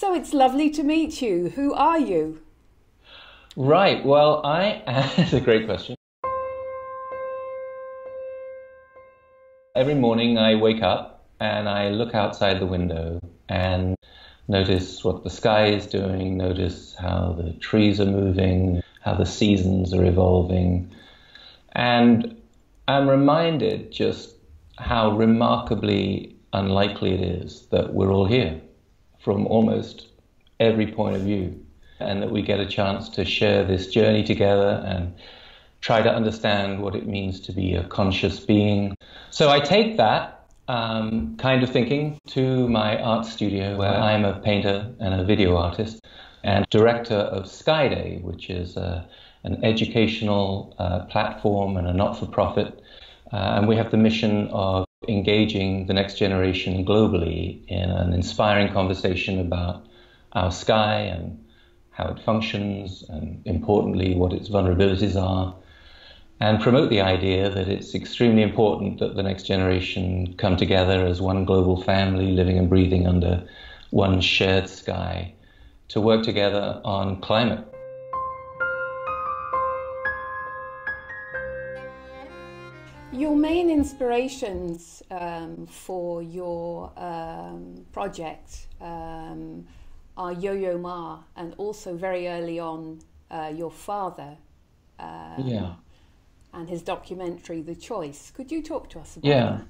So it's lovely to meet you. Who are you? Right. Well, I. It's a great question. Every morning I wake up and I look outside the window and notice what the sky is doing, notice how the trees are moving, how the seasons are evolving. And I'm reminded just how remarkably unlikely it is that we're all here from almost every point of view and that we get a chance to share this journey together and try to understand what it means to be a conscious being. So I take that um, kind of thinking to my art studio where I'm a painter and a video artist and director of Skyday, which is a, an educational uh, platform and a not for profit. Uh, and we have the mission of engaging the next generation globally in an inspiring conversation about our sky and how it functions, and importantly, what its vulnerabilities are, and promote the idea that it's extremely important that the next generation come together as one global family living and breathing under one shared sky to work together on climate. Your main inspirations um, for your um, project um, are Yo-Yo Ma and also very early on uh, your father. Um, yeah. And his documentary, The Choice. Could you talk to us about yeah. that?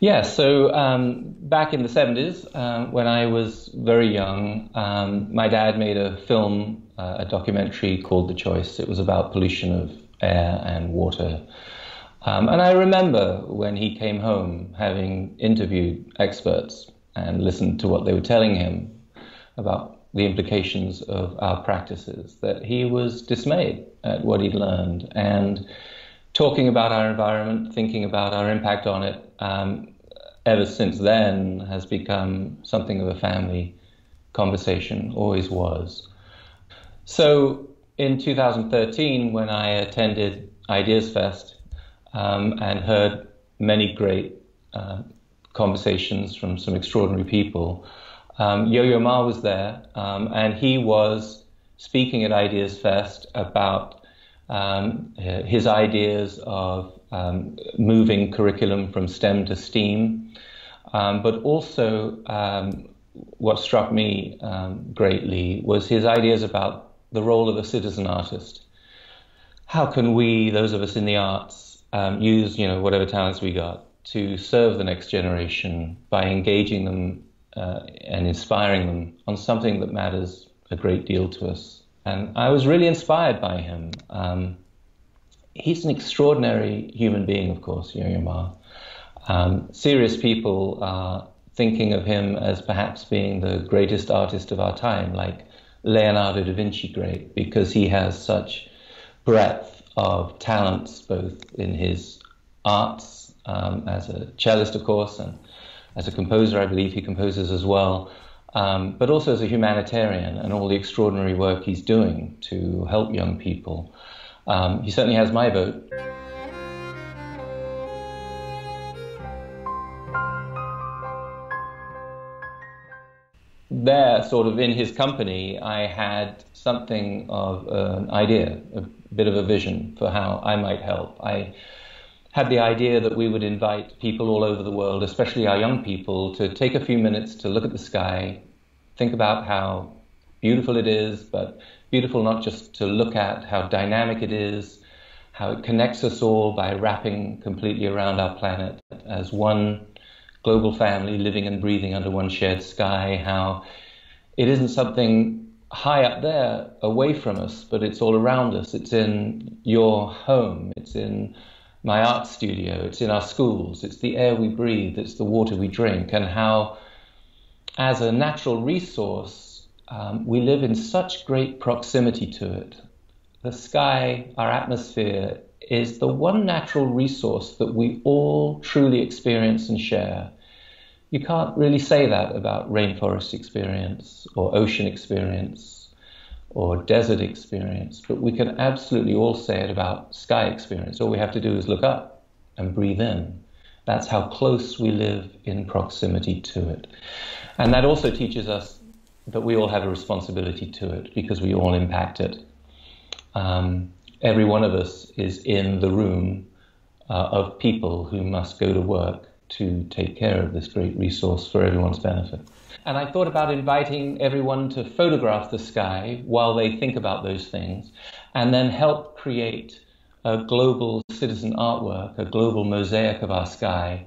Yeah, so um, back in the 70s, um, when I was very young, um, my dad made a film, uh, a documentary called The Choice. It was about pollution of air and water. Um, and I remember when he came home having interviewed experts and listened to what they were telling him about the implications of our practices, that he was dismayed at what he'd learned. And talking about our environment, thinking about our impact on it, um, ever since then has become something of a family conversation, always was. So in 2013, when I attended Ideas Fest um, and heard many great uh, conversations from some extraordinary people, um, Yo-Yo Ma was there, um, and he was speaking at Ideas Fest about um, his ideas of um, moving curriculum from STEM to STEAM, um, but also um, what struck me greatly was his ideas about the role of a citizen artist. How can we, those of us in the arts, use you know whatever talents we got to serve the next generation by engaging them uh, and inspiring them on something that matters a great deal to us. And I was really inspired by him. Um, he's an extraordinary human being, of course, Yo-Yo Ma. Um, serious people are thinking of him as perhaps being the greatest artist of our time, like Leonardo da Vinci great, because he has such breadth of talents, both in his arts um, as a cellist, of course, and as a composer, I believe he composes as well, um, but also as a humanitarian and all the extraordinary work he's doing to help young people. Um, he certainly has my vote. There, sort of in his company, I had something of an idea, a bit of a vision for how I might help. I had the idea that we would invite people all over the world, especially our young people, to take a few minutes to look at the sky, think about how beautiful it is, but beautiful not just to look at, how dynamic it is, how it connects us all by wrapping completely around our planet as one global family living and breathing under one shared sky, how it isn't something high up there away from us, but it's all around us. It's in your home, it's in my art studio, it's in our schools, it's the air we breathe, it's the water we drink, and how, as a natural resource, um, we live in such great proximity to it. The sky, our atmosphere, is the one natural resource that we all truly experience and share. You can't really say that about rainforest experience or ocean experience or desert experience, but we can absolutely all say it about sky experience. All we have to do is look up and breathe in. That's how close we live in proximity to it. And that also teaches us that we all have a responsibility to it because we all impact it. Um, every one of us is in the room uh, of people who must go to work to take care of this great resource for everyone's benefit. And I thought about inviting everyone to photograph the sky while they think about those things and then help create a global citizen artwork, a global mosaic of our sky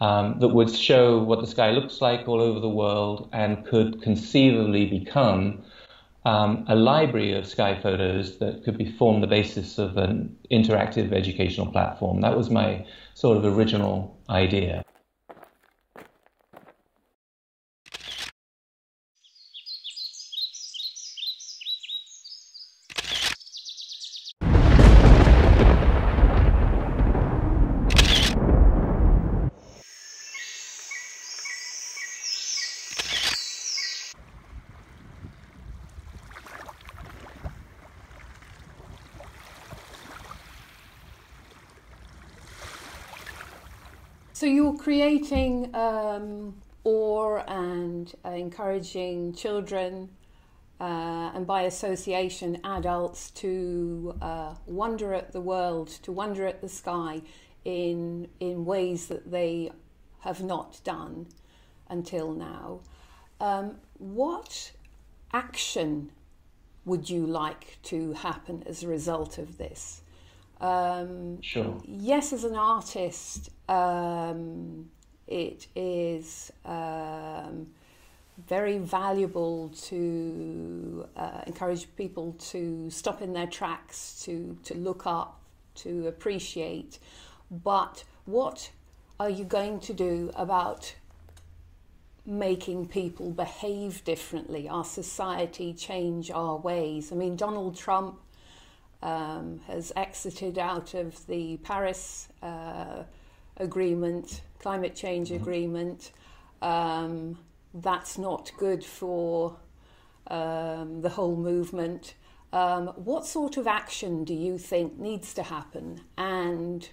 um, that would show what the sky looks like all over the world and could conceivably become um, a library of sky photos that could be form the basis of an interactive educational platform. That was my sort of original idea. So um, or and uh, encouraging children uh, and by association adults to uh, wonder at the world, to wonder at the sky in in ways that they have not done until now. Um, what action would you like to happen as a result of this? Um, sure. Yes, as an artist, um, it is um, very valuable to uh, encourage people to stop in their tracks, to, to look up, to appreciate. But what are you going to do about making people behave differently, our society change our ways? I mean, Donald Trump um, has exited out of the Paris uh, agreement, climate change mm-hmm. agreement. Um, that's not good for um, the whole movement. Um, what sort of action do you think needs to happen, and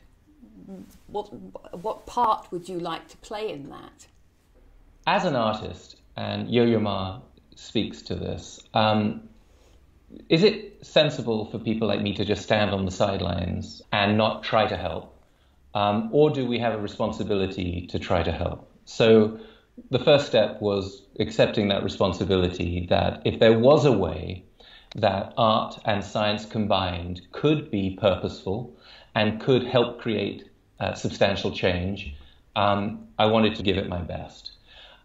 what what part would you like to play in that? As an artist, and Yo-Yo Ma speaks to this. Um, is it sensible for people like me to just stand on the sidelines and not try to help? Um, or do we have a responsibility to try to help? So the first step was accepting that responsibility that if there was a way that art and science combined could be purposeful and could help create uh, substantial change, um, I wanted to give it my best.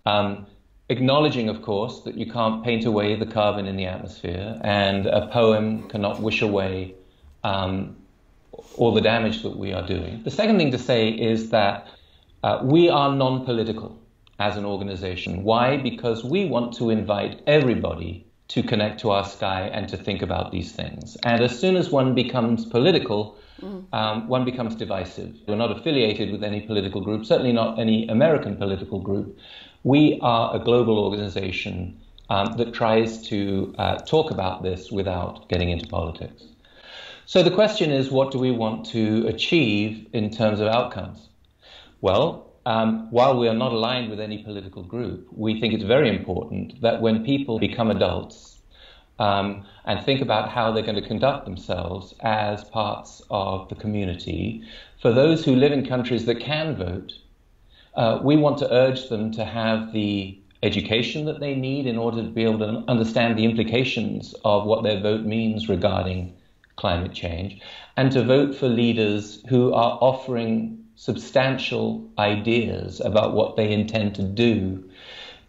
Um, acknowledging, of course, that you can't paint away the carbon in the atmosphere, and a poem cannot wish away um, all the damage that we are doing. The second thing to say is that uh, we are non political as an organization. Why? Because we want to invite everybody to connect to our sky and to think about these things. And as soon as one becomes political, mm. um, one becomes divisive. We're not affiliated with any political group, certainly not any American political group. We are a global organization um, that tries to uh, talk about this without getting into politics. So the question is, what do we want to achieve in terms of outcomes? Well, um, while we are not aligned with any political group, we think it's very important that when people become adults um, and think about how they're going to conduct themselves as parts of the community, for those who live in countries that can vote, uh, we want to urge them to have the education that they need in order to be able to understand the implications of what their vote means regarding climate change, and to vote for leaders who are offering substantial ideas about what they intend to do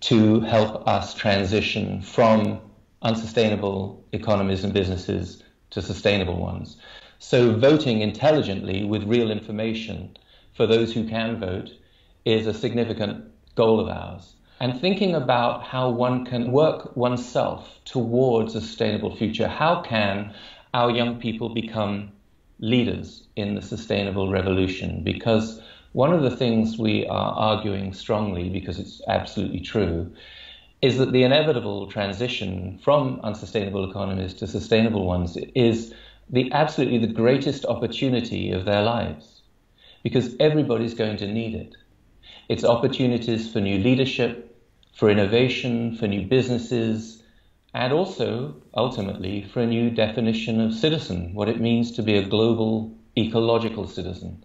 to help us transition from unsustainable economies and businesses to sustainable ones. So, voting intelligently with real information for those who can vote is a significant goal of ours. And thinking about how one can work oneself towards a sustainable future. How can our young people become leaders in the sustainable revolution? Because one of the things we are arguing strongly, because it's absolutely true, is that the inevitable transition from unsustainable economies to sustainable ones is the absolutely the greatest opportunity of their lives because everybody's going to need it. It's opportunities for new leadership, for innovation, for new businesses, and also, ultimately, for a new definition of citizen, what it means to be a global ecological citizen.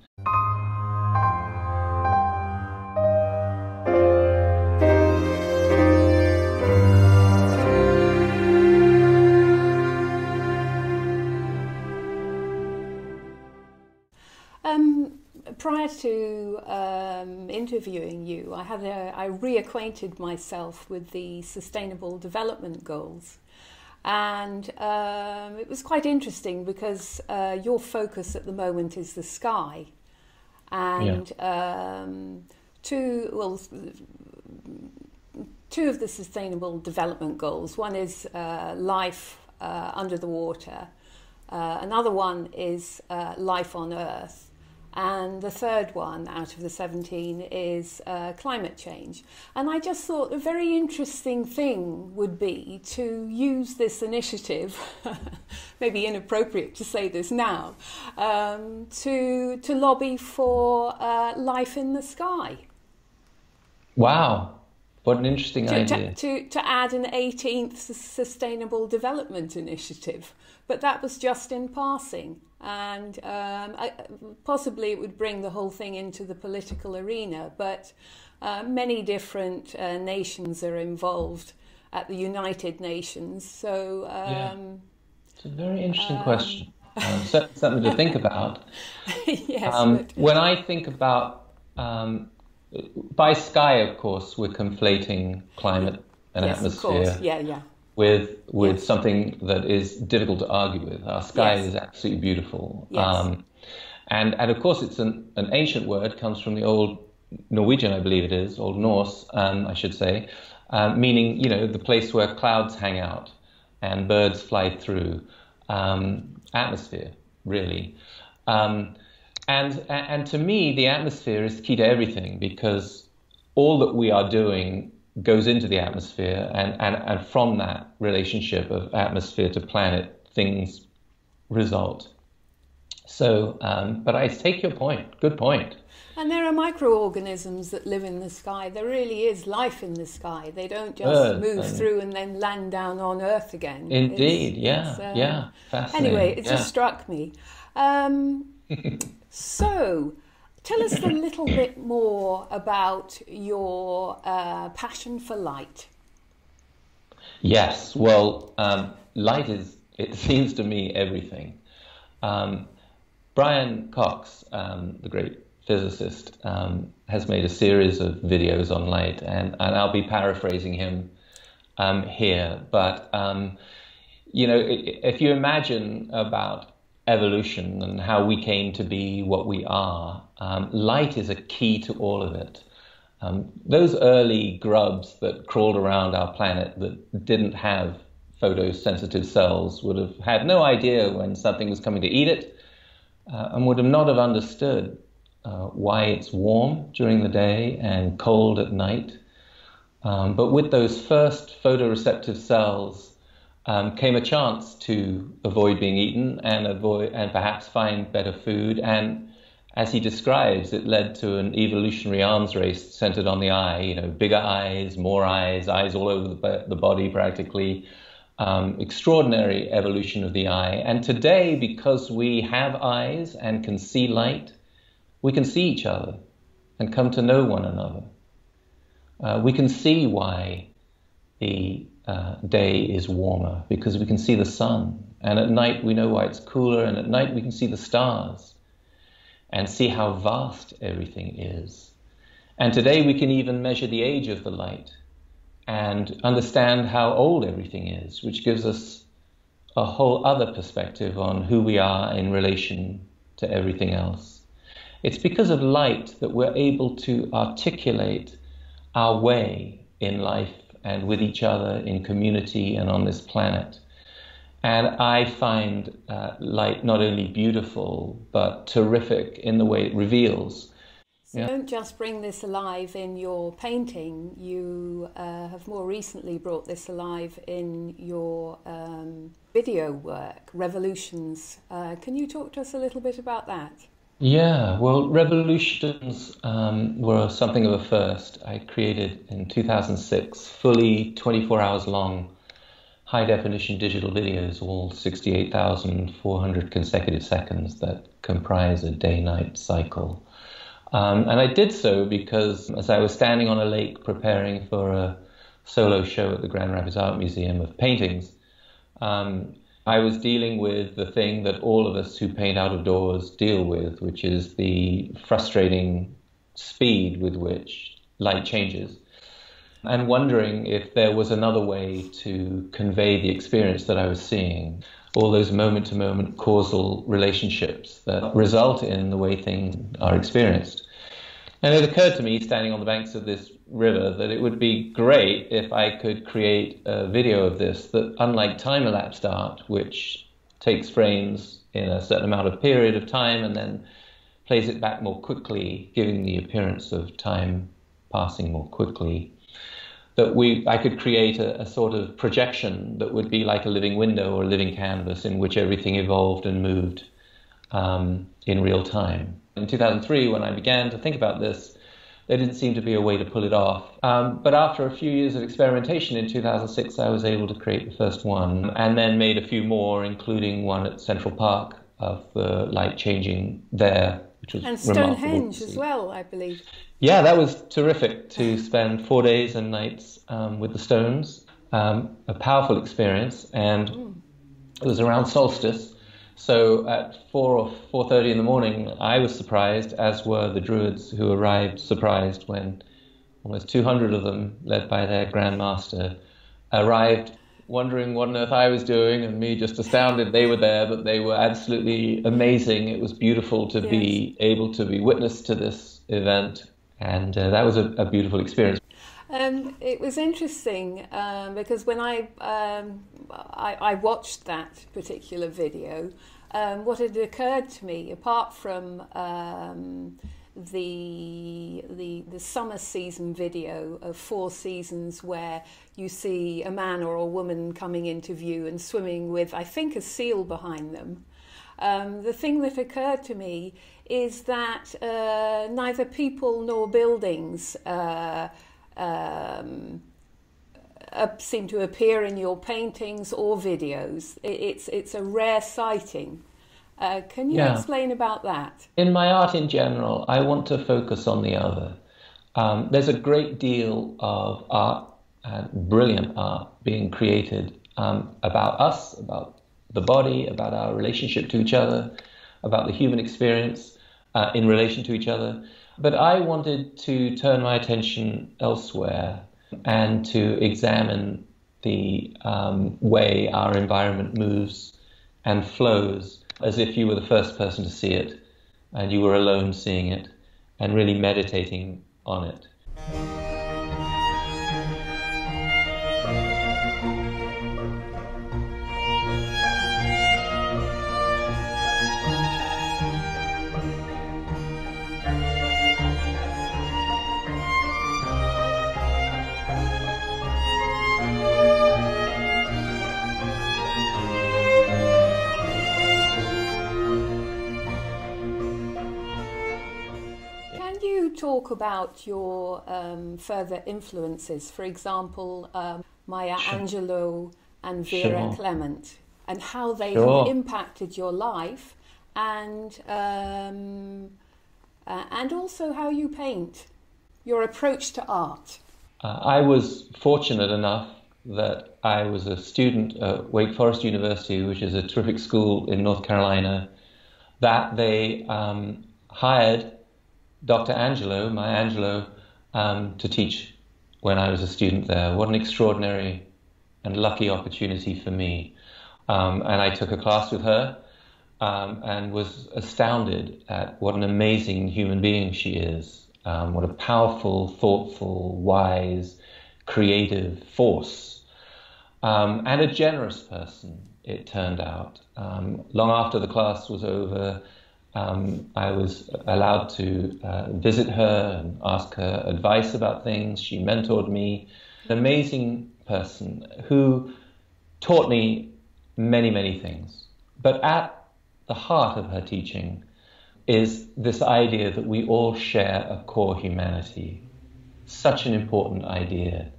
Prior to um, interviewing you, I had a, I reacquainted myself with the Sustainable Development Goals, and um, it was quite interesting because uh, your focus at the moment is the sky, and yeah. um, two well. Two of the Sustainable Development Goals. One is uh, life uh, under the water. Uh, another one is uh, life on Earth. And the third one out of the 17 is uh, climate change. And I just thought a very interesting thing would be to use this initiative, maybe inappropriate to say this now, um, to, to lobby for uh, life in the sky. Wow. What an interesting to, idea. To, to, to add an 18th Sustainable Development Initiative. But that was just in passing and um, I, possibly it would bring the whole thing into the political arena. But uh, many different uh, nations are involved at the United Nations, so. Um, yeah. It's a very interesting um, question. Um, something to think about. yes. Um, but... When I think about um, by sky, of course, we're conflating climate and yes, atmosphere. Of course. Yeah, yeah with with yes. something that is difficult to argue with. Our sky yes. is absolutely beautiful. Yes. Um, and and of course it's an, an ancient word, comes from the old Norwegian, I believe it is, old Norse, um, I should say, uh, meaning you know the place where clouds hang out and birds fly through, um, atmosphere really. Um, and and to me, the atmosphere is key to everything because all that we are doing goes into the atmosphere, and, and, and from that relationship of atmosphere to planet, things result. So, um, but I take your point. Good point. And there are microorganisms that live in the sky. There really is life in the sky. They don't just move through and then land down on Earth again. Indeed, it's, yeah, it's, uh, yeah. Anyway, it yeah. just struck me. Um, so, Tell us a little bit more about your uh, passion for light. Yes, well, um, light is, it seems to me, everything. Um, Brian Cox, um, the great physicist, um, has made a series of videos on light, and, and I'll be paraphrasing him um, here. But, um, you know, if you imagine about evolution and how we came to be what we are, um, light is a key to all of it. Um, those early grubs that crawled around our planet that didn't have photosensitive cells would have had no idea when something was coming to eat it uh, and would have not have understood uh, why it's warm during the day and cold at night. Um, but with those first photoreceptive cells, um, came a chance to avoid being eaten and avoid and perhaps find better food. And as he describes, it led to an evolutionary arms race centered on the eye. You know, bigger eyes, more eyes, eyes all over the, the body practically. Um, extraordinary evolution of the eye. And today, because we have eyes and can see light, we can see each other and come to know one another. Uh, we can see why the uh, day is warmer because we can see the sun. And at night we know why it's cooler, and at night we can see the stars and see how vast everything is. And today we can even measure the age of the light and understand how old everything is, which gives us a whole other perspective on who we are in relation to everything else. It's because of light that we're able to articulate our way in life and with each other in community and on this planet. And I find uh, light not only beautiful, but terrific in the way it reveals. So yeah. don't just bring this alive in your painting, you uh, have more recently brought this alive in your um, video work, Revolutions. Uh, can you talk to us a little bit about that? Yeah, well, revolutions um, were something of a first. I created in 2006, fully 24 hours long high definition digital videos, all 68,400 consecutive seconds that comprise a day night cycle. Um, and I did so because as I was standing on a lake preparing for a solo show at the Grand Rapids Art Museum of paintings, um, I was dealing with the thing that all of us who paint out of doors deal with, which is the frustrating speed with which light changes, and wondering if there was another way to convey the experience that I was seeing. All those moment to moment causal relationships that result in the way things are experienced. And it occurred to me, standing on the banks of this river that it would be great if I could create a video of this that, unlike time elapsed art, which takes frames in a certain amount of period of time and then plays it back more quickly, giving the appearance of time passing more quickly. That we, I could create a, a sort of projection that would be like a living window or a living canvas in which everything evolved and moved um, in real time. In 2003, when I began to think about this, there didn't seem to be a way to pull it off. Um, but after a few years of experimentation in 2006, I was able to create the first one and then made a few more, including one at Central Park of the light changing there, which was and Stonehenge as well, I believe. Yeah, that was terrific to spend four days and nights um, with the Stones. Um, a powerful experience, and mm. it was around solstice. So at four or four thirty in the morning, I was surprised, as were the Druids who arrived surprised when almost 200 of them, led by their Grand Master, arrived, wondering what on earth I was doing, and me just astounded they were there. But they were absolutely amazing. It was beautiful to yes. be able to be witness to this event, and uh, that was a, a beautiful experience. Um, it was interesting um, because when I, um, I, I watched that particular video, um, what had occurred to me, apart from um, the, the the summer season video of four seasons where you see a man or a woman coming into view and swimming with, I think, a seal behind them. Um, the thing that occurred to me is that uh, neither people nor buildings. Uh, um, uh, seem to appear in your paintings or videos. It's, it's a rare sighting. Uh, can you yeah. explain about that? In my art in general, I want to focus on the other. Um, there's a great deal of art and brilliant art being created um, about us, about the body, about our relationship to each other, about the human experience uh, in relation to each other. But I wanted to turn my attention elsewhere and to examine the um, way our environment moves and flows as if you were the first person to see it and you were alone seeing it and really meditating on it. Talk about your um, further influences? For example, um, Maya sure. Angelou and Vera sure. Klement, and how they sure. have impacted your life, and um, uh, and also how you paint, your approach to art. Uh, I was fortunate enough that I was a student at Wake Forest University, which is a terrific school in North Carolina, that they um, hired Dr. Angelou, Maya Angelou, um, to teach when I was a student there. What an extraordinary and lucky opportunity for me. Um, and I took a class with her um, and was astounded at what an amazing human being she is. Um, what a powerful, thoughtful, wise, creative force. Um, and a generous person, it turned out. Um, long after the class was over, um, I was allowed to uh, visit her and ask her advice about things. She mentored me. An amazing person who taught me many, many things. But at the heart of her teaching is this idea that we all share a core humanity. Such an important idea.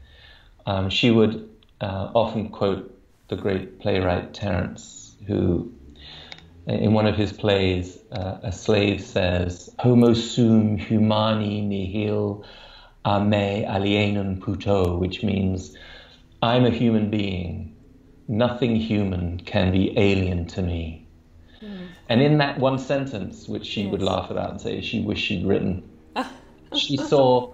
Um, she would uh, often quote the great playwright Terence, who, in one of his plays, uh, a slave says, Homo sum humani nihil a me alienum puto, which means, I'm a human being. Nothing human can be alien to me. Mm. And in that one sentence, which she yes. would laugh about and say she wished she'd written, she saw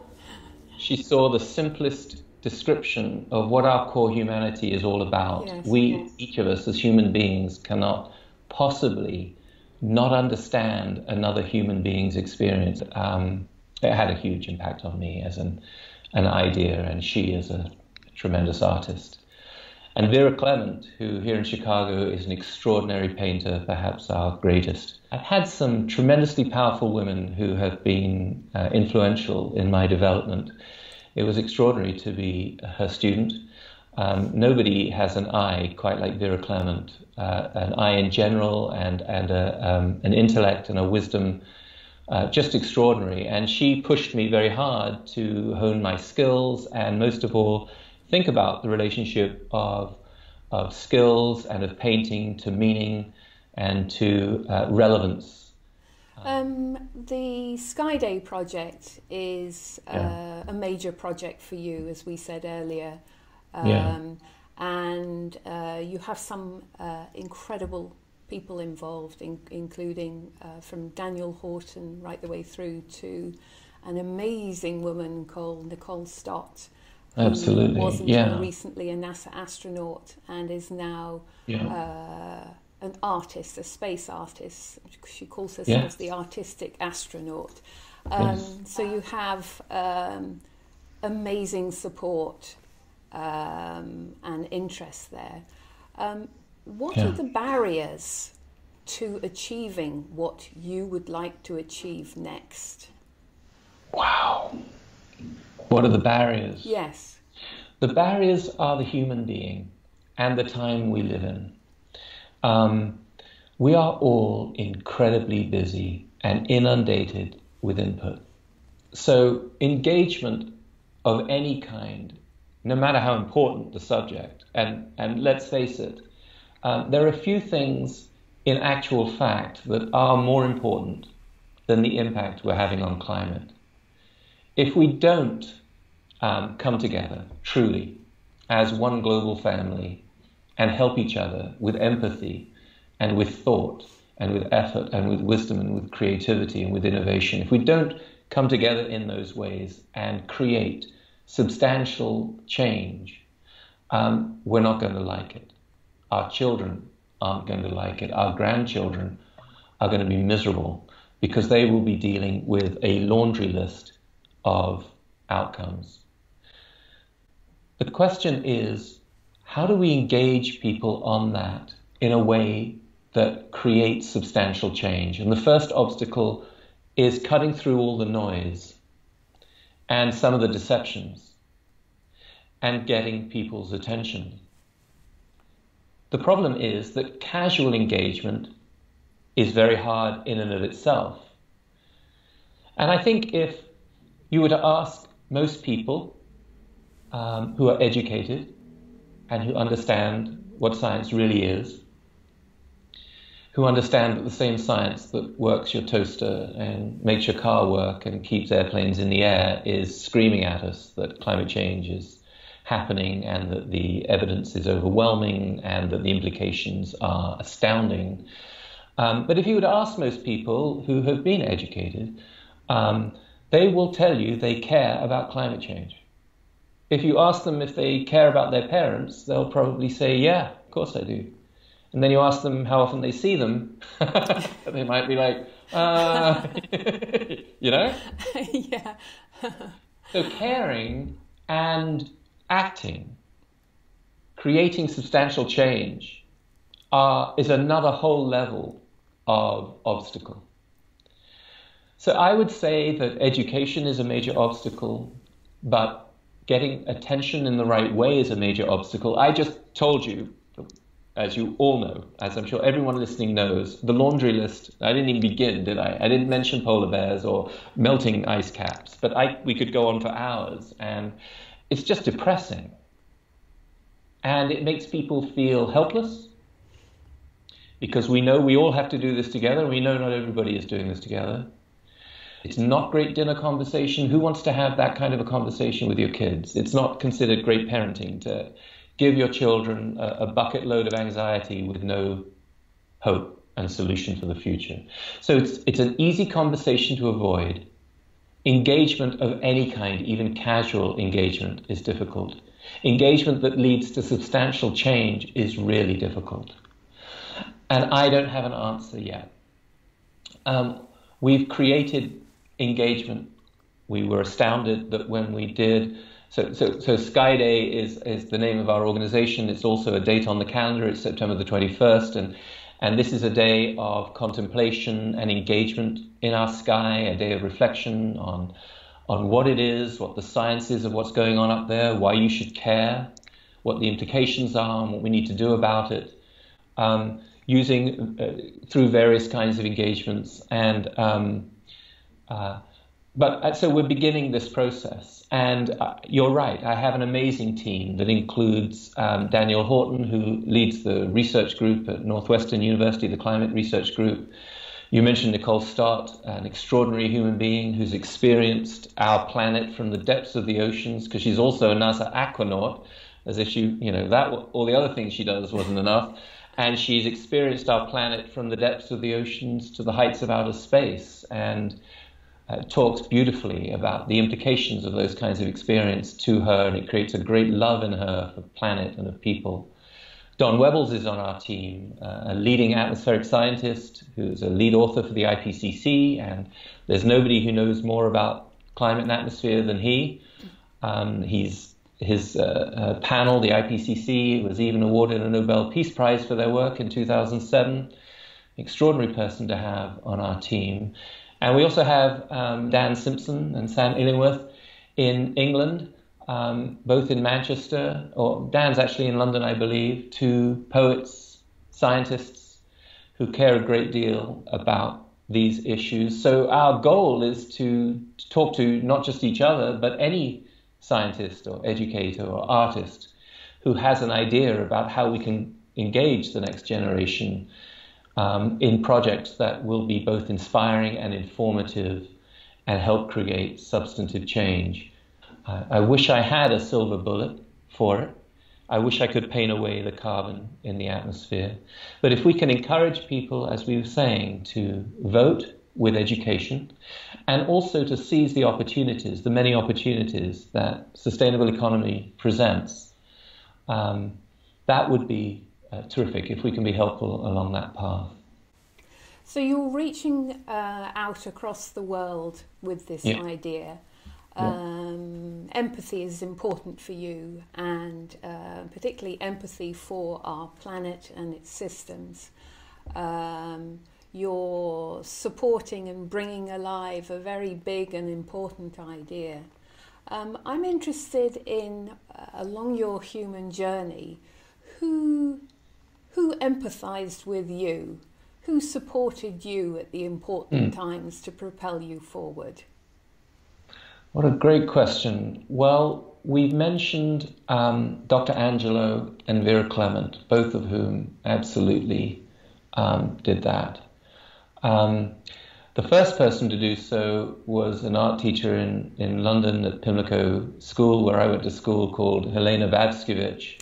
she saw the simplest description of what our core humanity is all about. Yes, we, yes. each of us as human beings, cannot possibly not understand another human being's experience. Um, it had a huge impact on me as an, an idea, and she is a tremendous artist. And Vera Klement, who here in Chicago is an extraordinary painter, perhaps our greatest. I've had some tremendously powerful women who have been uh, influential in my development. It was extraordinary to be her student. Um, nobody has an eye quite like Vera Klement, uh, an eye in general and, and a, um, an intellect and a wisdom uh, just extraordinary. And she pushed me very hard to hone my skills and, most of all, think about the relationship of, of skills and of painting to meaning and to uh, relevance. Um, the Sky Day project is uh, yeah. a major project for you, as we said earlier. Um, yeah. And uh, you have some uh, incredible people involved, in, including uh, from Daniel Horton right the way through to an amazing woman called Nicole Stott Absolutely. was until yeah. recently a NASA astronaut and is now yeah. uh, an artist, a space artist. She calls herself yes. the artistic astronaut. Um, yes. So you have um, amazing support um, and interest there. Um, what yeah. are the barriers to achieving what you would like to achieve next? Wow. What are the barriers? Yes. The barriers are the human being and the time we live in. Um, we are all incredibly busy and inundated with input. So, engagement of any kind, no matter how important the subject, and, and let's face it, um, there are a few things in actual fact that are more important than the impact we're having on climate. If we don't um, come together truly as one global family and help each other with empathy and with thought and with effort and with wisdom and with creativity and with innovation, if we don't come together in those ways and create substantial change, um, we're not going to like it. Our children aren't going to like it. Our grandchildren are going to be miserable because they will be dealing with a laundry list of outcomes. The question is how do we engage people on that in a way that creates substantial change? And the first obstacle is cutting through all the noise and some of the deceptions and getting people's attention. The problem is that casual engagement is very hard in and of itself. And I think if you were to ask most people um, who are educated and who understand what science really is, who understand that the same science that works your toaster and makes your car work and keeps airplanes in the air is screaming at us that climate change is happening and that the evidence is overwhelming and that the implications are astounding. Um, but if you would ask most people who have been educated, um, they will tell you they care about climate change. If you ask them if they care about their parents, they'll probably say, Yeah, of course I do. And then you ask them how often they see them, they might be like, uh, you know? yeah. so caring and acting, creating substantial change, uh, is another whole level of obstacle. So I would say that education is a major obstacle, but getting attention in the right way is a major obstacle. I just told you, as you all know, as I'm sure everyone listening knows, the laundry list, I didn't even begin, did I? I didn't mention polar bears or melting ice caps, but I, we could go on for hours, and it's just depressing. and it makes people feel helpless because we know we all have to do this together. We know not everybody is doing this together. It's not great dinner conversation. Who wants to have that kind of a conversation with your kids? It's not considered great parenting to give your children a, a bucket load of anxiety with no hope and solution for the future. So it's, it's an easy conversation to avoid. Engagement of any kind, even casual engagement, is difficult. Engagement that leads to substantial change is really difficult. And I don't have an answer yet. Um, we've created engagement. We were astounded that when we did. So, so, so Sky Day is, is the name of our organization. It's also a date on the calendar. It's September the 21st. And, and this is a day of contemplation and engagement in our sky, a day of reflection on, on what it is, what the science is of what's going on up there, why you should care, what the implications are, and what we need to do about it. Um, using uh, through various kinds of engagements and um, uh, but uh, so we're beginning this process, and uh, you're right. I have an amazing team that includes um, Daniel Horton, who leads the research group at Northwestern University, the Climate Research Group. You mentioned Nicole Stott, an extraordinary human being who's experienced our planet from the depths of the oceans, because she's also a NASA aquanaut, as if she, you know, that all the other things she does wasn't enough. And she's experienced our planet from the depths of the oceans to the heights of outer space, and uh, talks beautifully about the implications of those kinds of experience to her, and it creates a great love in her for planet and of people. Don Wuebbles is on our team, uh, a leading atmospheric scientist who's a lead author for the IPCC, and there's nobody who knows more about climate and atmosphere than he. Um, he's his uh, uh panel, the IPCC, was even awarded a Nobel Peace Prize for their work in 2007. Extraordinary person to have on our team. And we also have um, Dan Simpson and Sam Illingworth in England, um, both in Manchester, or Dan's actually in London, I believe, two poets, scientists who care a great deal about these issues. So our goal is to, to talk to not just each other, but any scientist or educator or artist who has an idea about how we can engage the next generation um, in projects that will be both inspiring and informative and help create substantive change. I, I wish I had a silver bullet for it. I wish I could paint away the carbon in the atmosphere. But if we can encourage people, as we were saying, to vote with education and also to seize the opportunities, the many opportunities that sustainable economy presents, um, that would be uh, terrific if we can be helpful along that path. So you're reaching uh, out across the world with this yeah. idea. Um, yeah. Empathy is important for you, and uh, particularly empathy for our planet and its systems. Um, you're supporting and bringing alive a very big and important idea. Um, I'm interested in, uh, along your human journey, who who empathized with you? Who supported you at the important mm. times to propel you forward? What a great question. Well, we've mentioned um, Dr. Angelou and Vera Klement, both of whom absolutely um, did that. Um, the first person to do so was an art teacher in, in London at Pimlico School, where I went to school, called Helena Wackiewicz,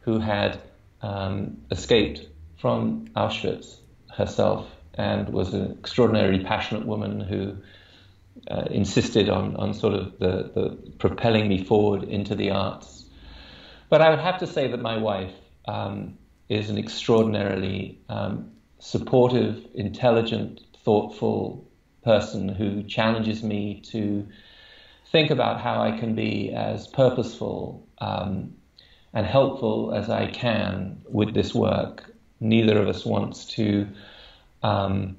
who had um, escaped from Auschwitz herself and was an extraordinarily passionate woman who uh, insisted on, on sort of the, the propelling me forward into the arts. But I would have to say that my wife um, is an extraordinarily um, supportive, intelligent, thoughtful person who challenges me to think about how I can be as purposeful um, and helpful as I can with this work. Neither of us wants to um,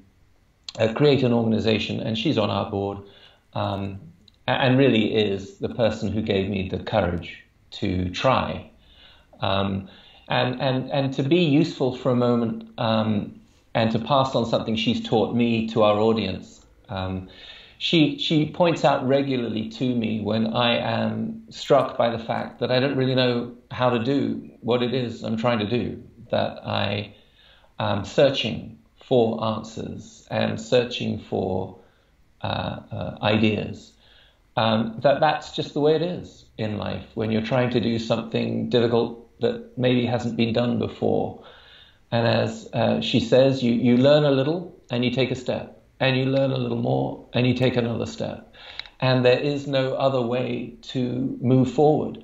uh, create an organization, and she's on our board, um, and really is the person who gave me the courage to try. Um, and, and, and to be useful for a moment um, and to pass on something she's taught me to our audience. She she points out regularly to me when I am struck by the fact that I don't really know how to do what it is I'm trying to do. That I am searching for answers and searching for uh, uh, ideas. Um, that that's just the way it is in life when you're trying to do something difficult that maybe hasn't been done before. And as uh, she says, you, you learn a little and you take a step and you learn a little more and you take another step. And there is no other way to move forward.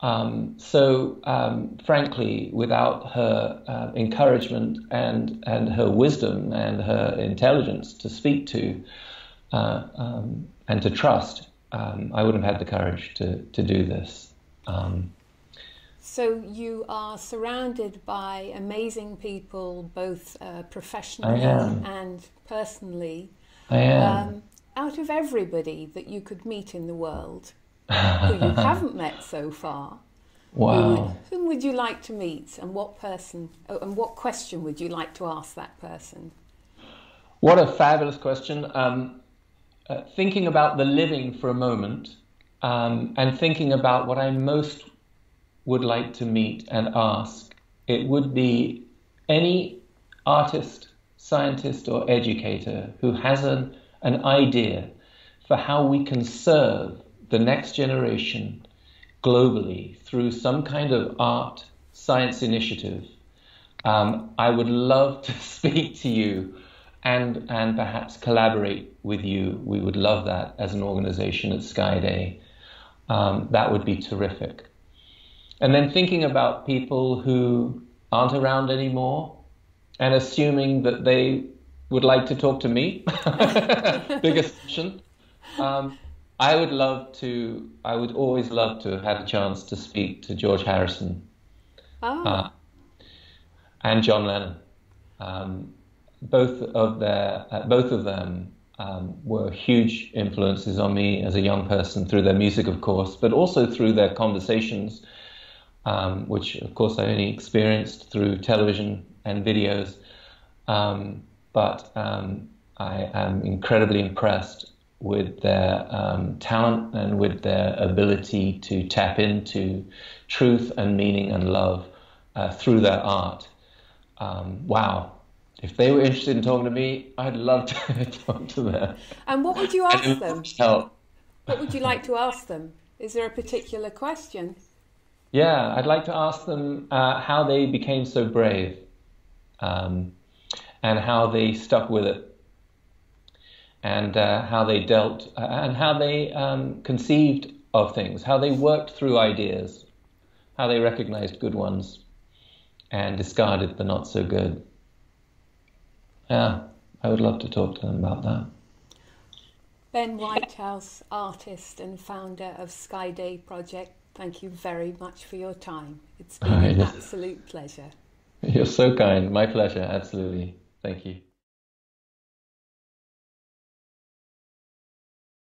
Um, so, um, frankly, without her uh, encouragement and, and her wisdom and her intelligence to speak to uh, um, and to trust, um, I wouldn't have had the courage to, to do this. Um, so you are surrounded by amazing people, both uh, professionally and personally. I am. Um, out of everybody that you could meet in the world, who you haven't met so far, wow. Whom, whom would you like to meet, and what person, oh, and what question would you like to ask that person? What a fabulous question. Um, uh, thinking about the living for a moment, um, and thinking about what I most would like to meet and ask, it would be any artist, scientist, or educator who has an, an idea for how we can serve the next generation globally through some kind of art science initiative. Um, I would love to speak to you and and perhaps collaborate with you. We would love that as an organization at SkyDay. Um, that would be terrific. And then thinking about people who aren't around anymore and assuming that they would like to talk to me. Big assumption. Um, I would love to, I would always love to have had a chance to speak to George Harrison oh. uh, and John Lennon. Um, both of their, uh, both of them um, were huge influences on me as a young person through their music, of course, but also through their conversations um, which of course I only experienced through television and videos. Um, but um, I am incredibly impressed with their um, talent and with their ability to tap into truth and meaning and love uh, through their art. Um, wow. If they were interested in talking to me, I'd love to talk to them. And what would you ask them? Help. What would you like to ask them? Is there a particular question? Yeah, I'd like to ask them uh, how they became so brave um, and how they stuck with it and uh, how they dealt uh, and how they um, conceived of things, how they worked through ideas, how they recognized good ones and discarded the not so good. Yeah, I would love to talk to them about that. Ben Whitehouse, artist and founder of SkyDay Project Thank you very much for your time. It's been an absolute pleasure. You're so kind. My pleasure. Absolutely. Thank you.